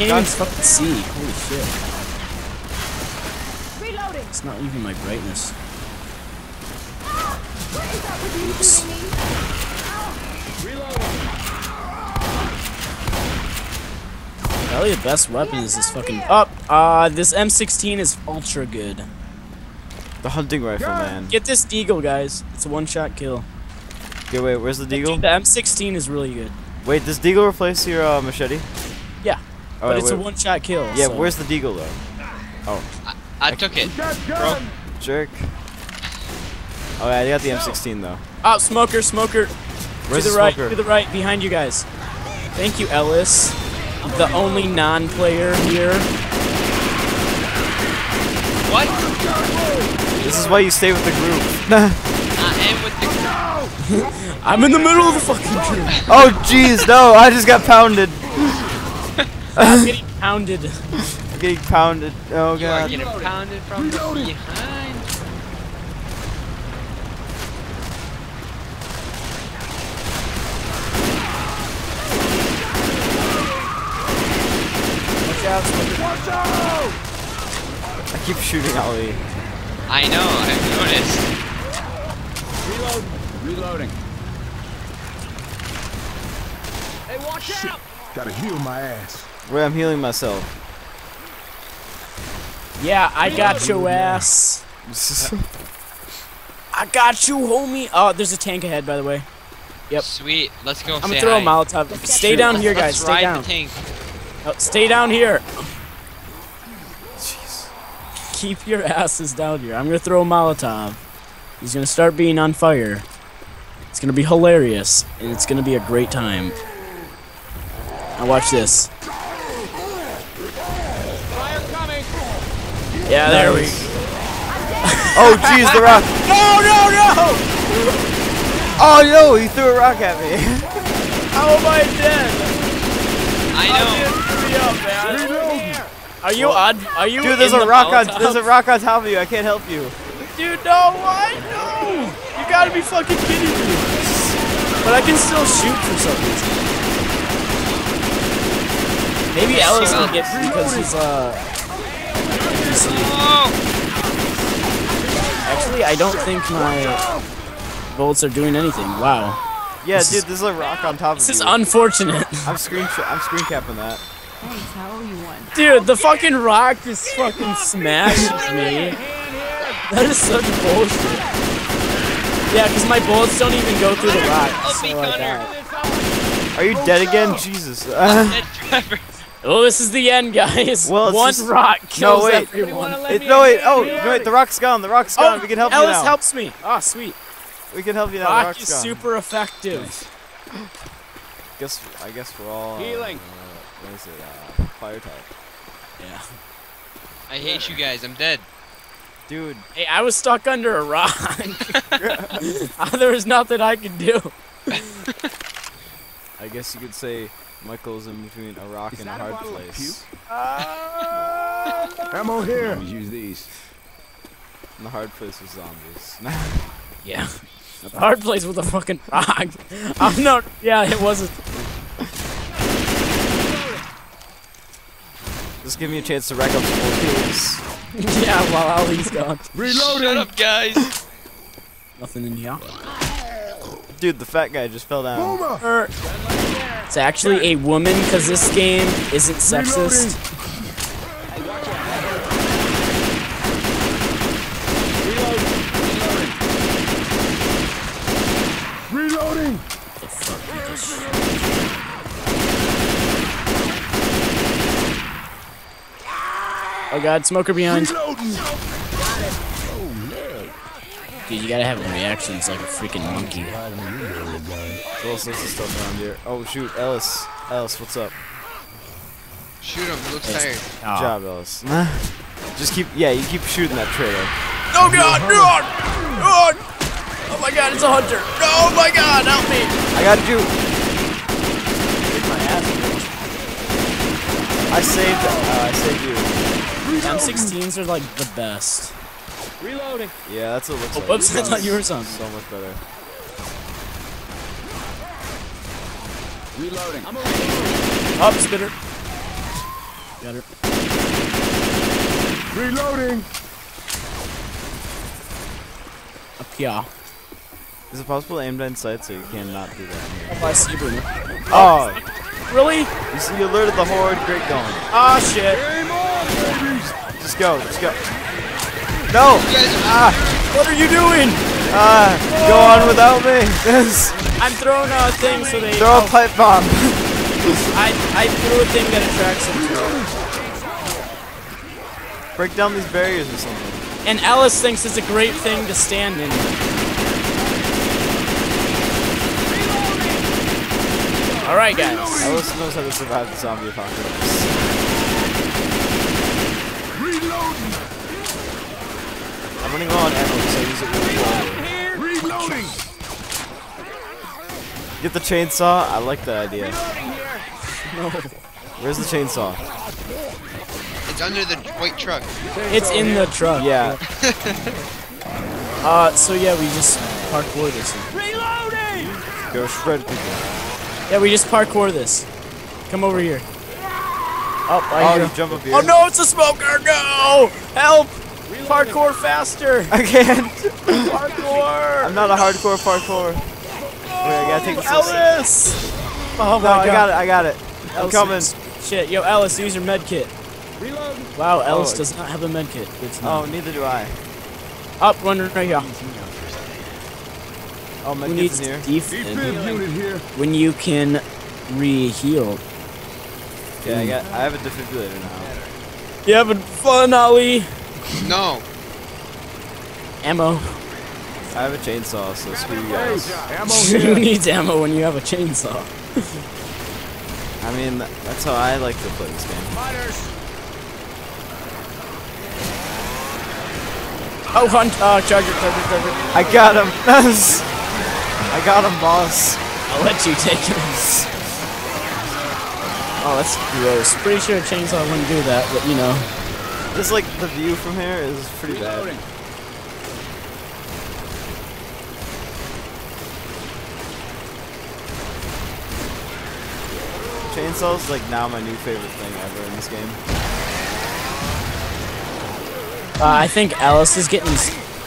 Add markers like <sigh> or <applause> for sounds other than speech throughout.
Reloading. Can't even fucking see. Holy shit. Reloading. It's not even my brightness. Oops. Probably the best weapon is this fucking. Up. uh, this M16 is ultra good. The hunting rifle, man. Get this deagle, guys. It's a one-shot kill. Okay, wait, where's the Dude, deagle? the M16 is really good. Wait, does deagle replace your uh, machete? Yeah, Oh, Oh, but wait, it's a one-shot kill. Yeah, so- where's the deagle though? Oh. I took it. Bro, Jerk. Oh yeah, I got the M16 though. Oh, smoker, smoker. Where's to the, the right, smoker? to the right, behind you guys. Thank you, Ellis. The only non-player here. what? This is why you stay with the group. <laughs> I am with the. group. <laughs> I'm in the middle of the fucking group. oh jeez, no! I just got pounded. I'm <laughs> getting pounded. I'm getting pounded. Oh You are god. getting pounded from behind. Watch out, smoker. I keep shooting Ali. I know. I've noticed. Reload. Reloading. Hey, watch out. Gotta heal my ass. Wait, I'm healing myself. Yeah, I got your ass. <laughs> I got you, homie. Oh, there's a tank ahead, by the way. Yep. Sweet. Let's go. I'm gonna throw hi. a Molotov. Stay down here, guys. Let's Stay ride down. the tank. Oh, stay down here. Jeez. Keep your asses down here. I'm gonna throw a Molotov. He's gonna start being on fire. It's gonna be hilarious, and it's gonna be a great time. Now watch this. Yeah, there we. oh jeez, the rock. <laughs> No, no, no! Oh no, he threw a rock at me. How am I dead? I know. Hurry up, man. Are you on? Are you? Dude, there's a the rock on. Molotov? There's a rock on top of you. I can't help you. Dude, no, what? No! You gotta be fucking kidding me. But I can still shoot for some reason. Maybe Ellis can get because he's uh. Actually, I don't think my bullets are doing anything. Wow, Yeah, This dude, is- a rock on top of this is you. unfortunate. <laughs> I'm screen. I'm screen capping that. Thanks, I owe you one. Dude, the fucking rock just fucking smashes me. That is such bullshit. Yeah, because my bullets don't even go through the rock. So. Are you dead again? Jesus. <laughs> Dead Trevor. Oh, this is the end, guys. Well, One just- rock kills wait. everyone. It, no wait. Oh no, wait. The rock's gone. The rock's gone. Oh, we can help you Ellis now. helps me. Ah, sweet. We can help you now. the Rock rock's is gone. super effective. Guess. I guess we're all. Uh, Healing. Uh, what is it? Uh, fire type. Yeah. I hate you guys. I'm dead. Dude. Hey, I was stuck under a rock. Ah, <laughs> <laughs> there was nothing I could do. I guess you could say Michael's in between a rock and a that a hard bottle of place. <laughs> Ammo here. Use these. And the hard place was zombies. <laughs> Yeah. The hard place with a fucking rock. <laughs> I'm not. Yeah, it wasn't. Just give me a chance to rack up some more kills. Yeah, while Ali's gone. Shut up, guys. Nothing in here. Dude, the fat guy just fell down. Er, It's actually a woman because this game isn't sexist. Reloading. The fuck you just- Oh god, smoker behind. Reloading. Dude, you gotta have reactions like a freaking monkey. Who else is still around here? Oh shoot, Ellis. Ellis, what's up? Shoot him. He looks tired. Good Oh. job, Ellis. Just keep, yeah, you keep shooting that trailer. Oh god, god, god! Oh my god, it's a hunter! Oh my god, help me! I got you. Kick my. I saved. Uh, I saved you. M16s are like the best. Reloading. Yeah, that's what it looks Oh, like. whoops, It I thought you were sounds something. So much better. Reloading. I'm a reloading. Up, spitter. Got her. Reloading. Up here. Is it possible to aim down sight so you cannot do that? Up by Seaboomer. Oh, Really? you see, you alerted the horde. Great going. Ah, shit. Aim on, babies. Just go, just go. No! Are What are you doing? Ah, go on without me. Yes. I'm throwing a thing so they. Throw a pipe bomb. I, I threw a thing that attracts them. Break down these barriers or something. And Alice thinks it's a great thing to stand in. Alright, guys. Alice knows how to survive the zombie apocalypse. I'm running low on ammo, so I use it really well. Reloading. Get the chainsaw. I like that idea. No. Where's the chainsaw? It's under the white truck. It's in the truck. Yeah. <laughs> Uh, so yeah, we just parkour this. Reloading! Go shred people. Yeah, we just parkour this. Come over here. Oh, Oh, I you hear. jump up here. Oh no, it's a smoker! No! Help! Parkour faster! <laughs> I can't. Parkour! I'm not a hardcore parkour. Wait, I gotta take this. Ellis! Oh my No, I got it. I got it. I'm Ellis coming. is- Shit, yo, Ellis, use your med kit. Reloading. Wow, Ellis Oh. does not have a med kit. Good to Oh, neither do I. Up, run right here. Oh, my Who kid's needs in here. defib Defib unit here. when you can re-heal? Yeah, I got. Mm. I have a defibrillator now. You having fun, Ali? No. Ammo. I have a chainsaw, so screw you Hey, guys. <laughs> ammo Who here. needs ammo when you have a chainsaw? I mean, that's how I like to play this game. Oh, hunt! Uh, charger, charger, charger. I got him. <laughs> I got him, boss. I'll let you take it. Oh, that's gross. Pretty sure a chainsaw wouldn't do that, but you know. Just like the view from here is pretty bad. Chainsaw's like now my new favorite thing ever in this game. Uh, I think Alice is getting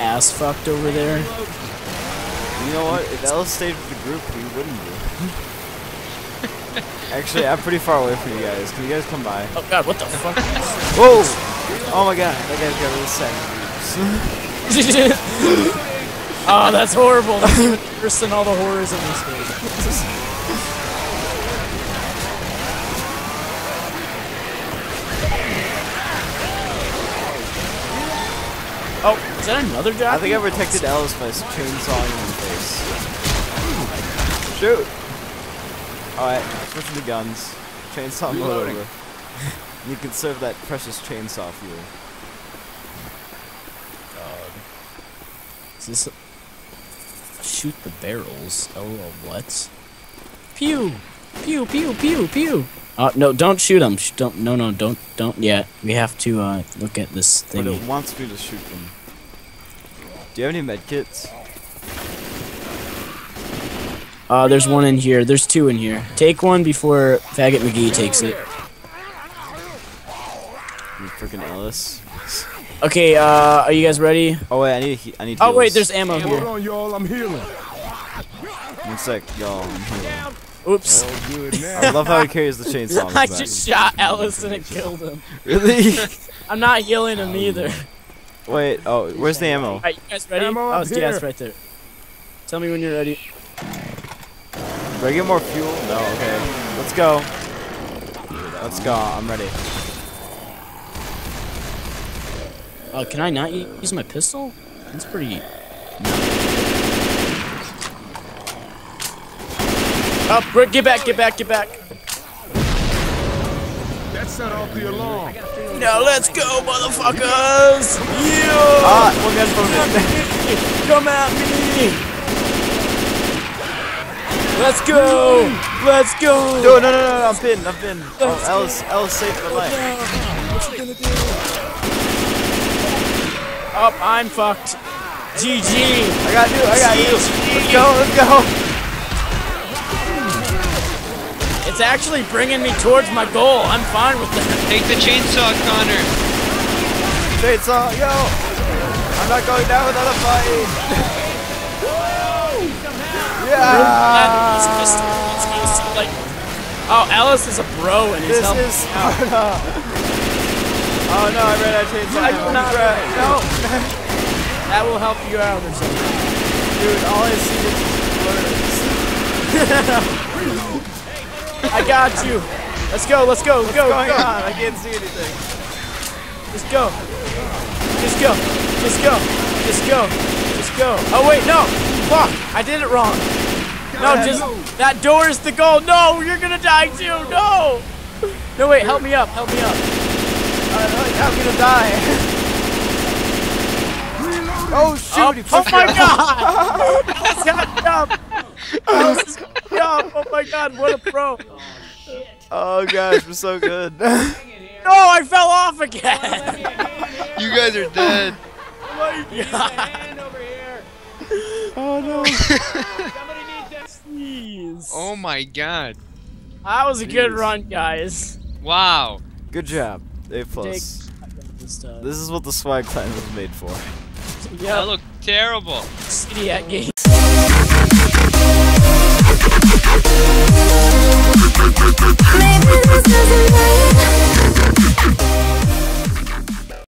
ass fucked over there. You know what? If Ellis stayed with the group, we wouldn't be. <laughs> Actually, I'm pretty far away from you guys. Can you guys come by? Oh god, what the fuck? Whoa! Oh my god, that guy's got really sad oh, that's horrible. That's even worse than all the horrors in this game. Oh, is that another jockey? I think I protected Ellis by chainsawing in the face. Shoot! Alright, switching to guns. Chainsaw mode over. <laughs> you can serve that precious chainsaw fuel. God. Is this shoot the barrels? Oh, what? Pew, pew, pew, pew, pew. Uh, no, don't shoot them. Sh- don't. No, no, don't, don't yet. We have to uh, look at this thing. But it wants me to shoot them. Do you have any med kits? Uh, there's one in here. There's two in here. Take one before Faggot McGee takes it. You freaking Ellis. Okay. Uh, are you guys ready? Oh wait, I need he- I need. Oh wait, there's ammo Hold here. on, y'all. I'm healing. One sec, y'all. Oops. All good now. I love how he carries the chainsaw. <laughs> I just shot Alice and it killed him. Really? <laughs> I'm not healing him either. Wait. Oh, where's the ammo? Alright, you guys ready? Ammo oh, up it's, yeah, it's here. right there. Tell me when you're ready. Do I get more fuel? No. Okay. Let's go. Let's go. I'm ready. Uh, can I not use my pistol? That's pretty. Up, Brick, get back, get back, get back. That set off the alarm. Now let's go, motherfuckers! Yeah! Ah, one gun from it. Come at me! Let's go! Let's go! No, no, no, no, I'm pinned. I'm pinned. Oh, Ellis, Ellis saved my life. What you gonna do? Up, I'm fucked. GG! I got you. I got you. Let's go. Let's go. It's actually bringing me towards my goal. I'm fine with that. Take the chainsaw, Connor. Chainsaw, yo! I'm not going down without a fight! yeah! It's just, it's just like, oh, Alice is a bro and he's This helping is me out. Sparta! Oh no, I ran out of chainsaw. I do not- No! <laughs> That will help you out or something. Dude, all I see is blurs. <laughs> I got you. Let's go, let's go, go, What's going go. on? I can't see anything. Just go. Just go. Just go. Just go. Just go. Oh wait, no. Fuck. I did it wrong. No, just that door is the goal. No, you're gonna die too. No. No wait, help me up. Help me up. I, I'm gonna die. oh shoot! Oh, he oh, oh my me. god! Alice got up. Alice got up. Oh my god, what a pro. Oh gosh, we're so good. <laughs> No, I fell off again. You guys are dead. Oh my god. oh no. Jeez. Oh my god. That was a good run, guys. Wow. Good job. A plus. This is what the swag clan was made for. That Yeah, look terrible. city at oh. game. Maybe this isn't right.